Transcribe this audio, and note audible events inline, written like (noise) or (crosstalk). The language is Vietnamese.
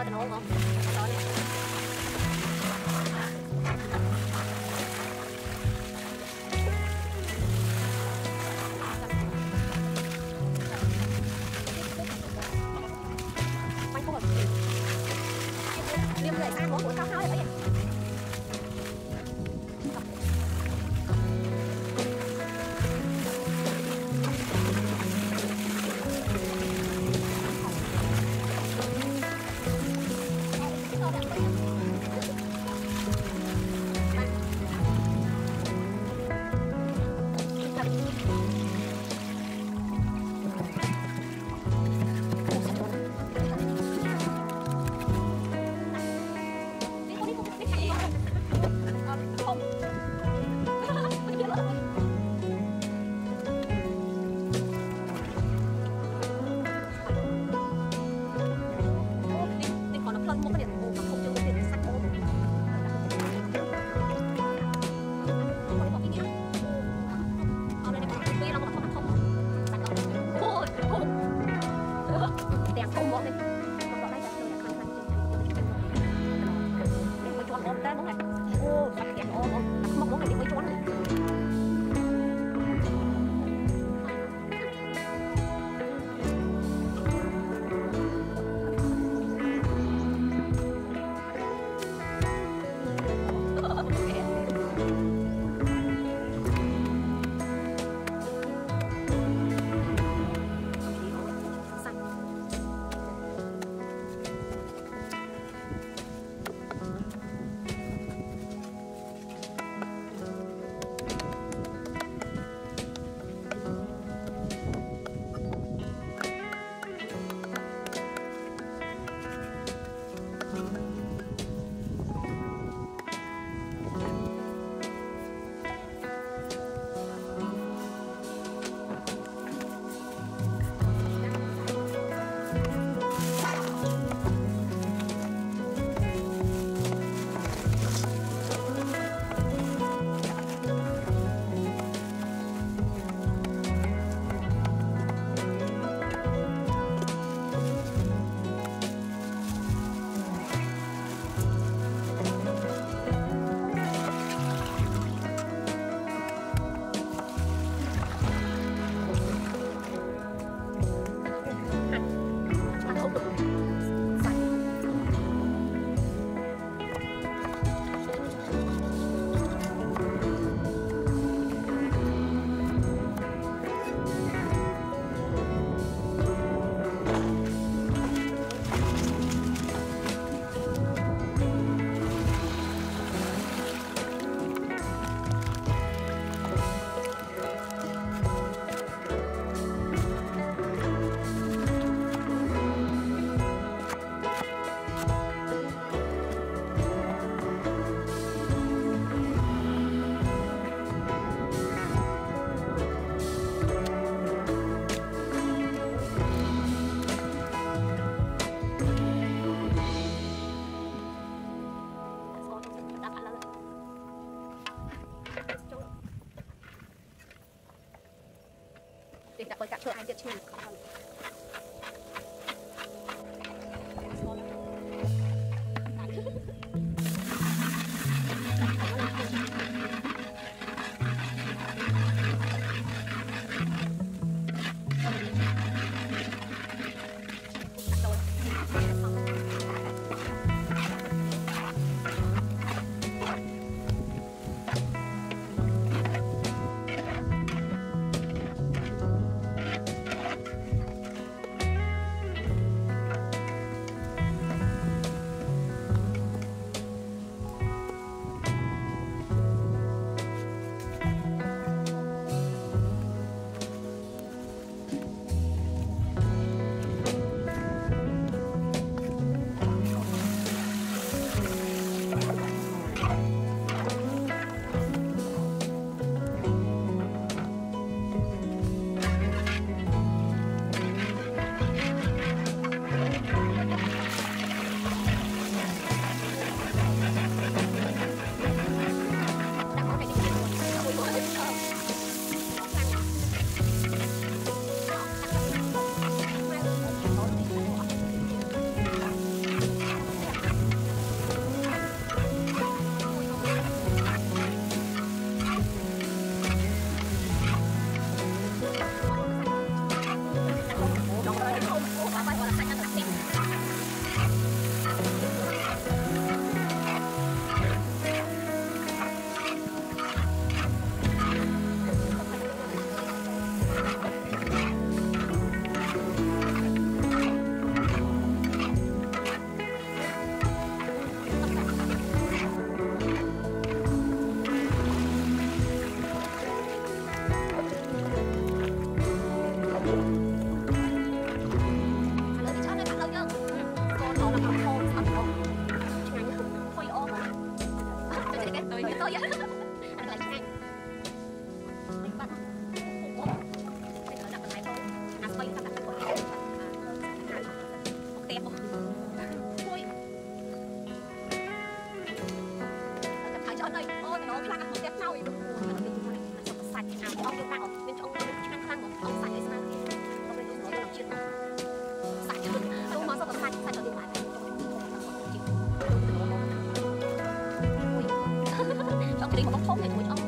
mơ tình ôn không đó đi quanh khu vực niêm lại sang mỗi buổi cao Đây. 车，俺就去 lại (laughs) 这里我们儿都掏出位啊。